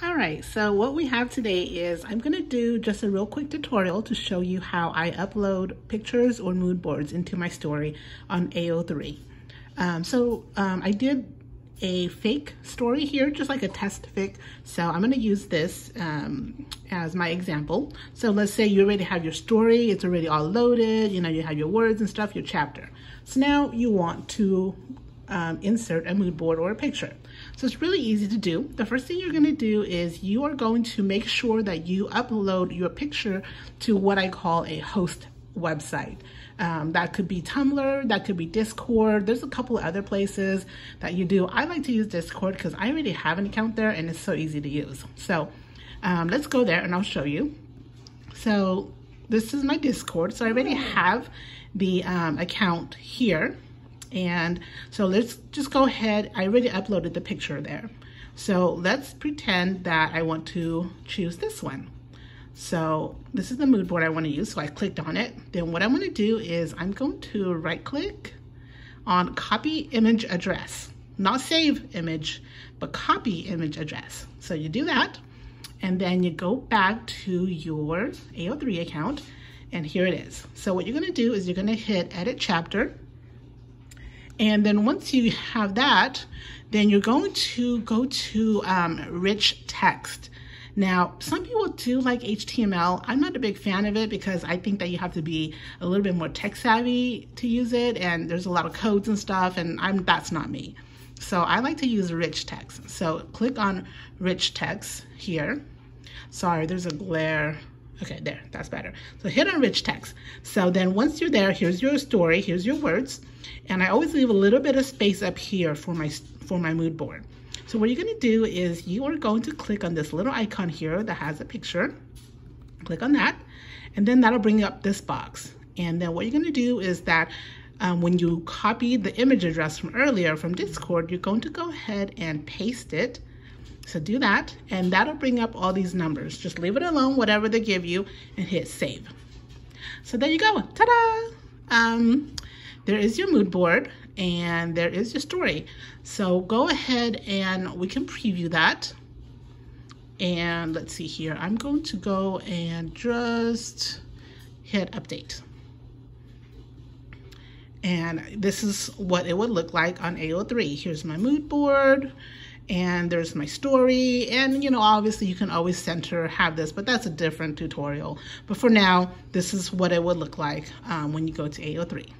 All right, so what we have today is I'm gonna do just a real quick tutorial to show you how I upload pictures or mood boards into my story on AO3. Um, so um, I did a fake story here, just like a test fic. So I'm gonna use this um, as my example. So let's say you already have your story, it's already all loaded, you know, you have your words and stuff, your chapter. So now you want to um, insert a mood board or a picture. So it's really easy to do. The first thing you're gonna do is you are going to make sure that you upload your picture to what I call a host website. Um, that could be Tumblr, that could be Discord. There's a couple of other places that you do. I like to use Discord because I already have an account there and it's so easy to use. So um, let's go there and I'll show you. So this is my Discord. So I already have the um, account here. And so let's just go ahead. I already uploaded the picture there. So let's pretend that I want to choose this one. So this is the mood board I want to use. So I clicked on it. Then what I'm going to do is I'm going to right click on copy image address, not save image, but copy image address. So you do that and then you go back to your AO3 account and here it is. So what you're going to do is you're going to hit edit chapter and then once you have that, then you're going to go to um, rich text. Now, some people do like HTML. I'm not a big fan of it because I think that you have to be a little bit more tech savvy to use it, and there's a lot of codes and stuff, and I'm that's not me. So I like to use rich text. So click on rich text here. Sorry, there's a glare. Okay, there, that's better. So hit on rich text. So then once you're there, here's your story, here's your words. And I always leave a little bit of space up here for my, for my mood board. So what you're gonna do is you are going to click on this little icon here that has a picture. Click on that, and then that'll bring up this box. And then what you're gonna do is that um, when you copy the image address from earlier from Discord, you're going to go ahead and paste it. So do that, and that'll bring up all these numbers. Just leave it alone, whatever they give you, and hit save. So there you go, ta-da! Um, there is your mood board and there is your story. So go ahead and we can preview that. And let's see here. I'm going to go and just hit update. And this is what it would look like on AO3. Here's my mood board and there's my story and you know obviously you can always center have this but that's a different tutorial. But for now this is what it would look like um, when you go to AO3